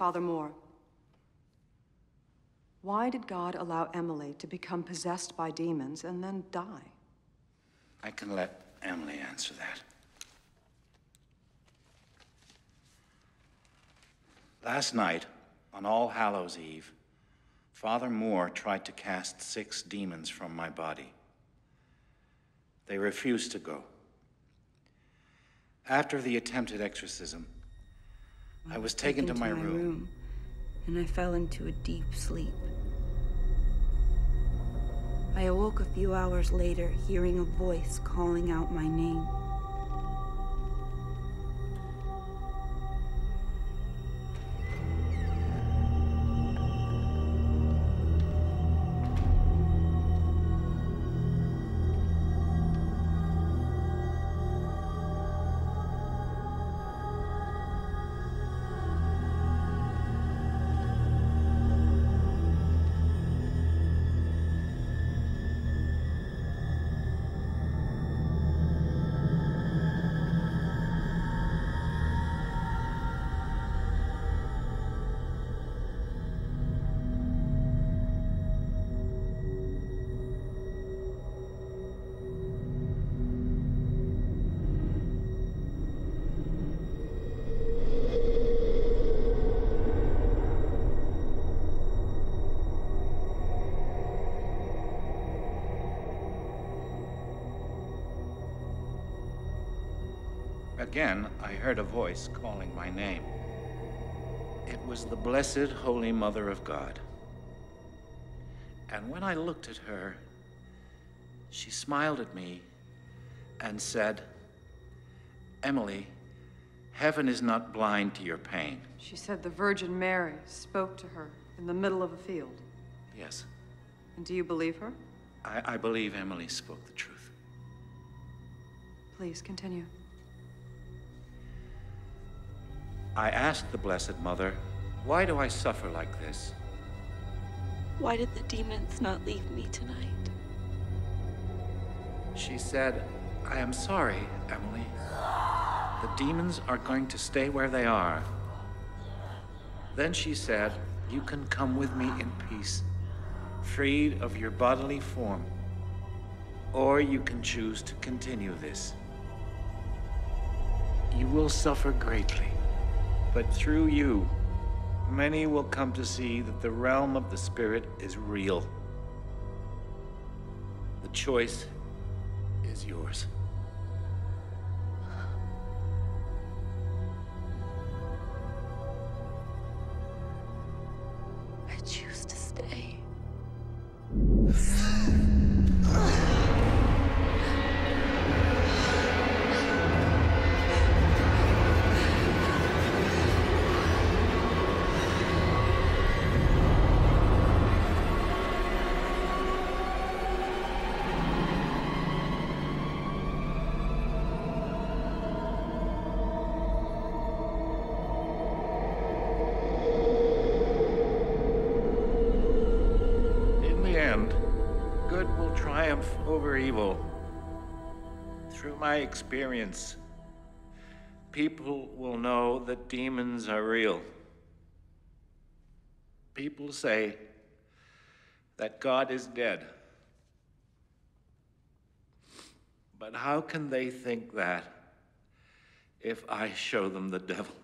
Father Moore, why did God allow Emily to become possessed by demons and then die? I can let Emily answer that. Last night, on All Hallows Eve, Father Moore tried to cast six demons from my body. They refused to go. After the attempted exorcism, I was taken to my room. and I fell into a deep sleep. I awoke a few hours later, hearing a voice calling out my name. Again, I heard a voice calling my name. It was the Blessed Holy Mother of God. And when I looked at her, she smiled at me and said, Emily, heaven is not blind to your pain. She said the Virgin Mary spoke to her in the middle of a field. Yes, And do you believe her? I, I believe Emily spoke the truth. Please continue. I asked the Blessed Mother, why do I suffer like this? Why did the demons not leave me tonight? She said, I am sorry, Emily. The demons are going to stay where they are. Then she said, You can come with me in peace, freed of your bodily form. Or you can choose to continue this. You will suffer greatly, but through you, many will come to see that the realm of the Spirit is real. The choice is yours. I choose to stay. Triumph over evil. Through my experience, people will know that demons are real. People say that God is dead. But how can they think that if I show them the devil?